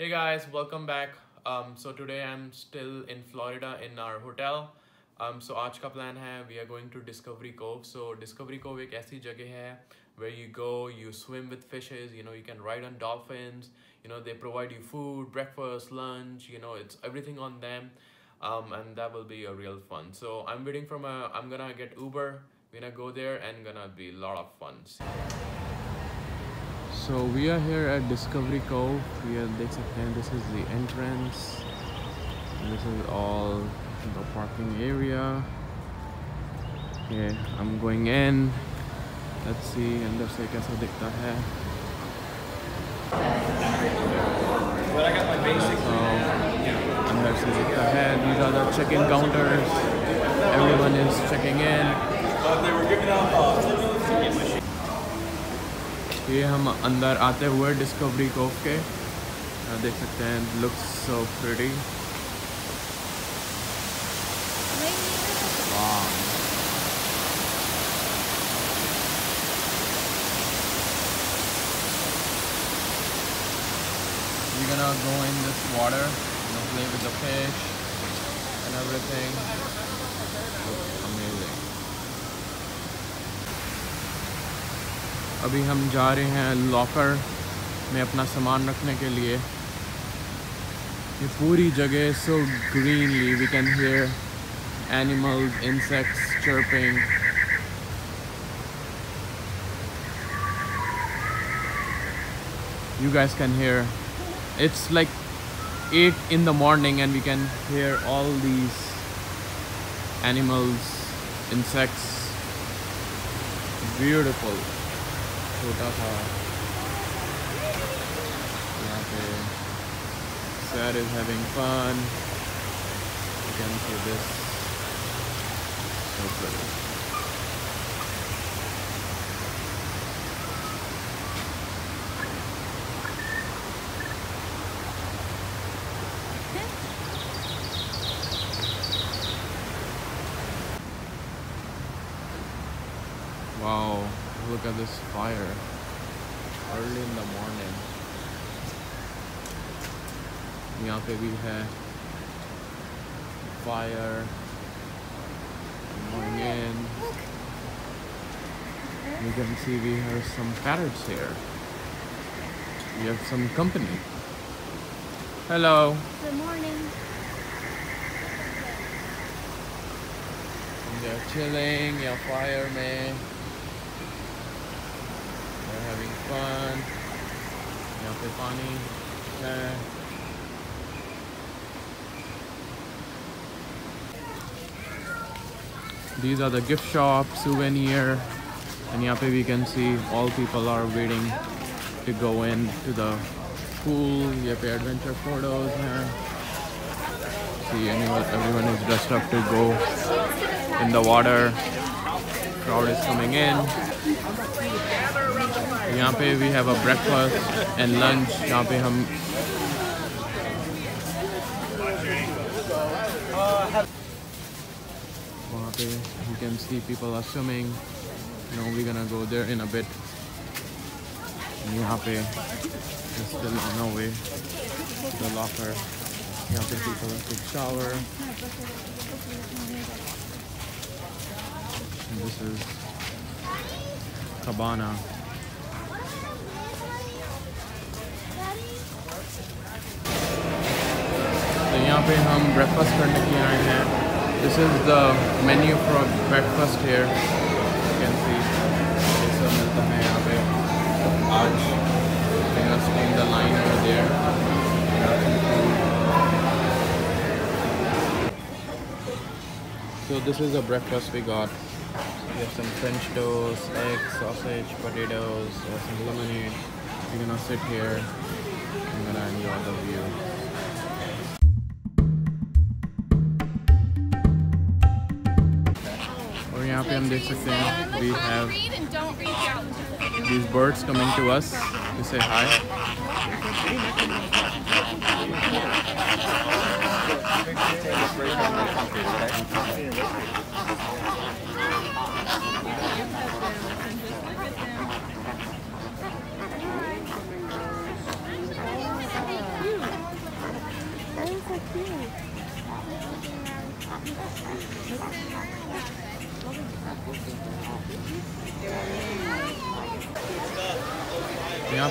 Hey guys, welcome back. Um, so today I'm still in Florida in our hotel. Um, so आज का plan है we are going to Discovery Cove. So Discovery Cove एक ऐसी जगह है where you go, you swim with fishes, you know, you can ride on dolphins, you know, they provide you food, breakfast, lunch, you know, it's everything on them. Um, and that will be a real fun. So I'm waiting from a, I'm gonna get Uber, we're gonna go there and gonna be a lot of fun. So we are here at Discovery Cove. We are देख सकते हैं this is the entrance. And this is all the parking area. Okay, I'm going in. Let's see अंदर से कैसा दिखता है. So अंदर से दिखता है. These are the check-in counters. Everyone is checking in. ये हम अंदर आते हुए डिस्कवरी कोव के यहाँ देख सकते हैं looks so pretty We're gonna go in this water, you know, play with the fish and everything. Looks amazing. अभी हम जा रहे हैं लॉकर में अपना सामान रखने के लिए। ये पूरी जगह so greenly we can hear animals insects chirping you guys can hear it's like eight in the morning and we can hear all these animals insects beautiful छोटा था यहाँ पे Sad is having fun you can see this so pretty Wow, look at this fire early in the morning. यहाँ पे भी है fire going in. You can see we have some parrots here. We have some company. Hello. Good morning. They're chilling, yeah, fire man. They're having fun. Eh. These are the gift shop, souvenir. And here we can see all people are waiting to go in to the pool. Here adventure photos. Here. See anyone, everyone is dressed up to go in the water. Crowd is coming in. यहाँ पे we have a breakfast and lunch. यहाँ पे हम वहाँ पे you can see people are swimming. You know, we're gonna go there in a bit. यहाँ पे we're still on our way to the locker. यहाँ पे people take shower. And this is Cabana. तो यहाँ पे हम ब्रेकफास्ट करने के लिए आए हैं this is the menu for breakfast here can सी ये सब मिलता है यहाँ पे आज in the line over there So this is the breakfast we got. We have some French toast, eggs, sausage, potatoes, uh, some lemonade. We're gonna sit here. I'm gonna enjoy the view. और यहाँ पे हम देख सकते हैं we have Read and don't reach out. these birds coming to us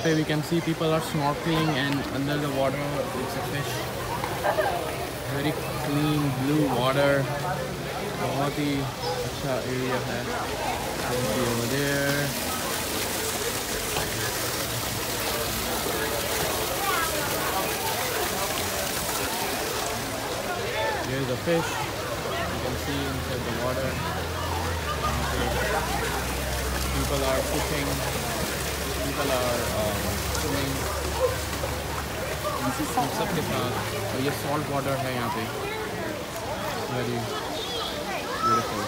to say hi. यहाँ पे we can see people are snorkeling and under the water it's a fish very clean blue water बहुत ही अच्छा area है You can see over there Here's a fish you can see inside the water people are fishing People are um, swimming. सब के साथ। और ये salt water है यहाँ पे। वेरी ब्यूटीफुल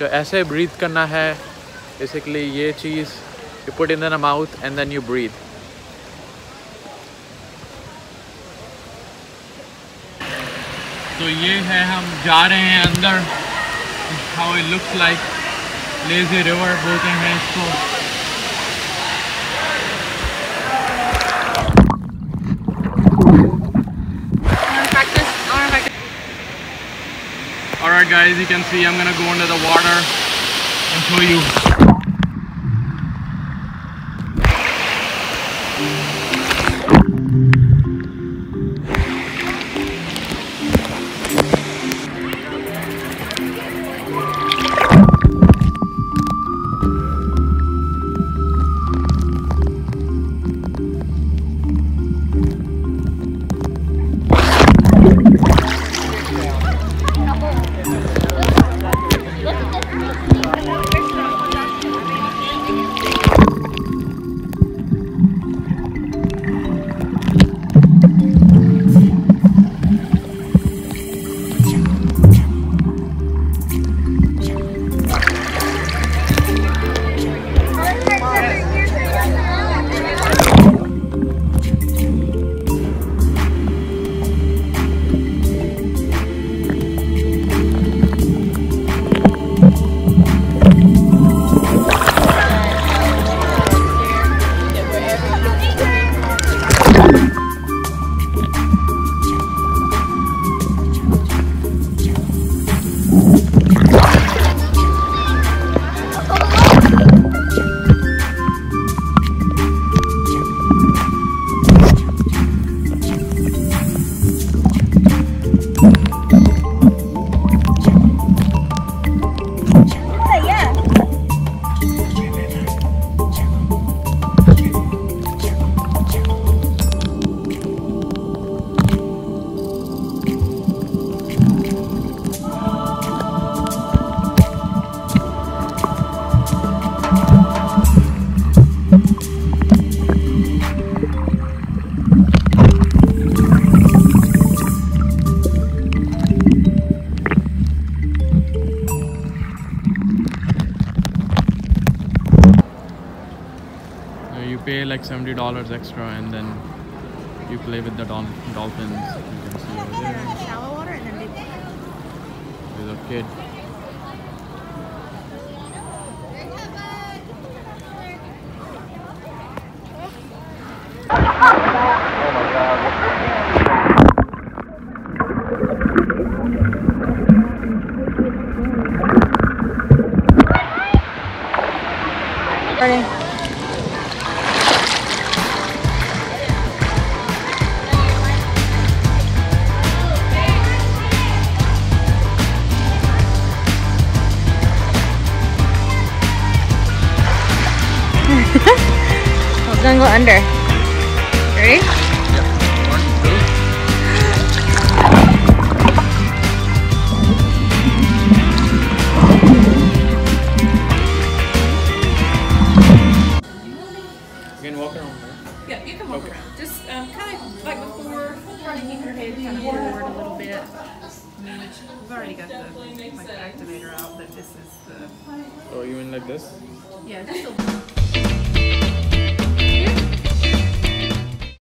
तो ऐसे ब्रीथ करना है बेसिकली ये चीज़ you put in the mouth and then you breathe तो ये है, हम जा रहे हैं अंदर how it looks like lazy river बोलते हैं इसको। Guys, you can see I'm gonna go under the water and show you. Uh, you pay like seventy dollars extra, and then you play with the dol- dolphins. You can see over there. Shallow water and then deep water. There's a kid. We're gonna go under. Ready? One, two. You can walk around. Right? Yeah, you can walk Okay. around. Just um, kind of like before, try to keep your head kind of forward a little bit. Which we've already got the like activator out, but this is the Oh, you mean like this? yeah, just a